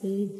Sejuk